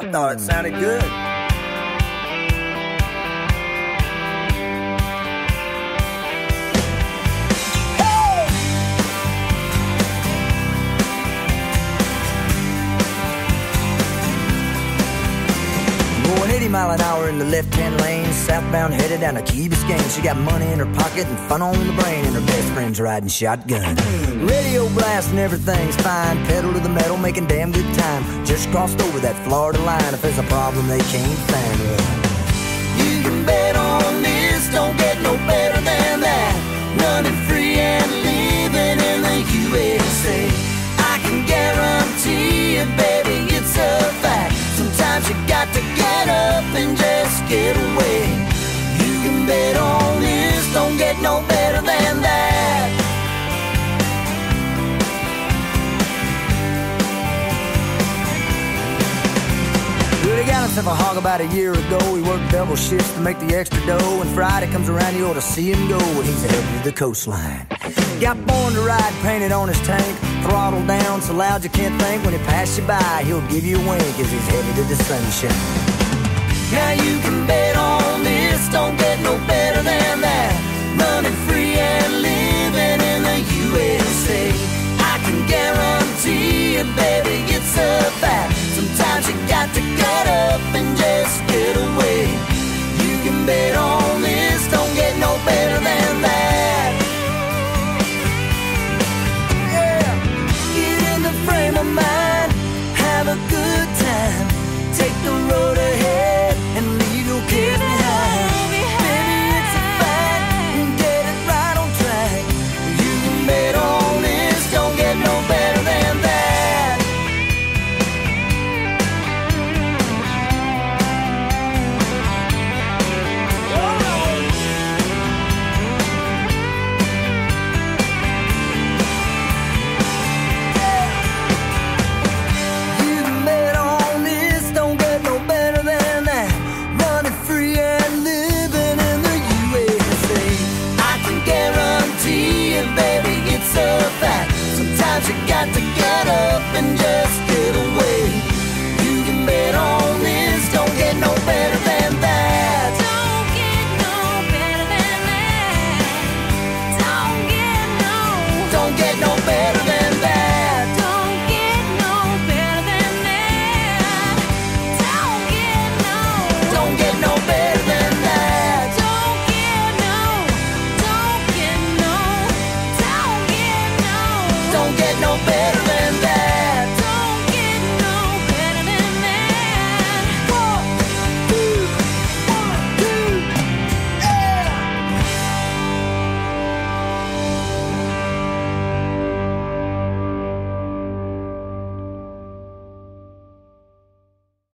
I thought it sounded good. 80 mile an hour in the left-hand lane, southbound headed down to Key Biscayne. She got money in her pocket and fun on the brain, and her best friend's riding shotgun. Radio blast and everything's fine, pedal to the metal, making damn good time. Just crossed over that Florida line. If there's a problem, they can't find one. You can bet Himself a hog about a year ago. He worked double shifts to make the extra dough. And Friday comes around, you ought to see him go. He's headed to the coastline. Got born to ride painted on his tank. Throttle down so loud you can't think. When he passes you by, he'll give you a wink as he's headed to the sunshine. Now you can bet on this, don't get no better than that. Running free and living in the USA. I can guarantee you, baby, it's a fact. Sometimes you got to get up